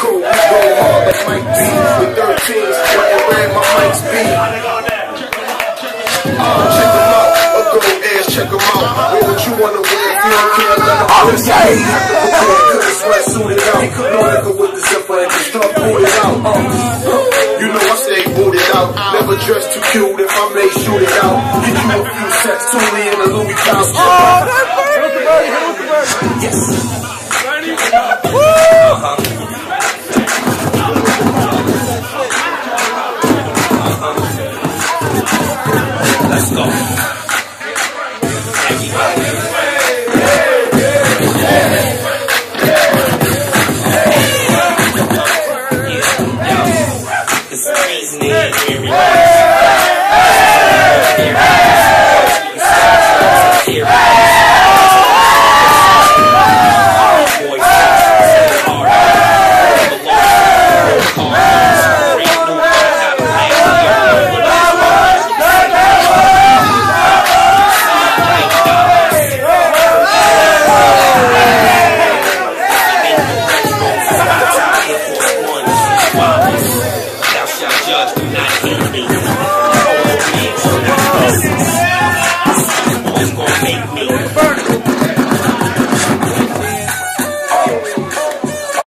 go hard like Mike B. With 13s, where where my mics be. Uh, check them out, or go ass, check them out. Wear what you wanna wear, if you don't care, let them I'm gay. Couldn't sweat, suit it out. No nigga with the zipper and just start it out. Uh, you know I stay booted out. Never dress too cute if I may shoot it out. Get you a few sets, Tuli and a Louis Vuitton. Oh, that's Yes. Let's go. It's crazy, everybody. Burn it.